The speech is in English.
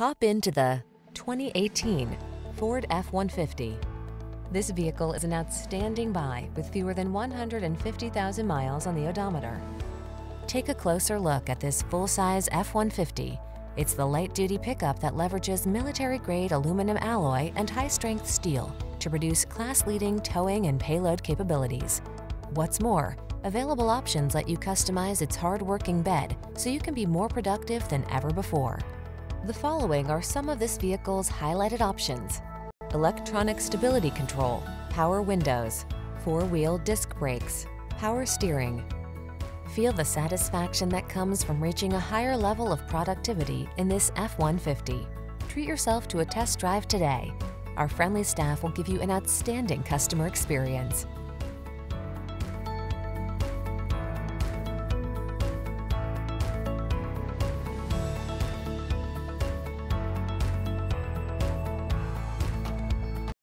Hop into the 2018 Ford F-150. This vehicle is an outstanding buy with fewer than 150,000 miles on the odometer. Take a closer look at this full-size F-150. It's the light-duty pickup that leverages military-grade aluminum alloy and high-strength steel to produce class-leading towing and payload capabilities. What's more, available options let you customize its hard-working bed so you can be more productive than ever before. The following are some of this vehicle's highlighted options. Electronic stability control, power windows, four-wheel disc brakes, power steering. Feel the satisfaction that comes from reaching a higher level of productivity in this F-150. Treat yourself to a test drive today. Our friendly staff will give you an outstanding customer experience.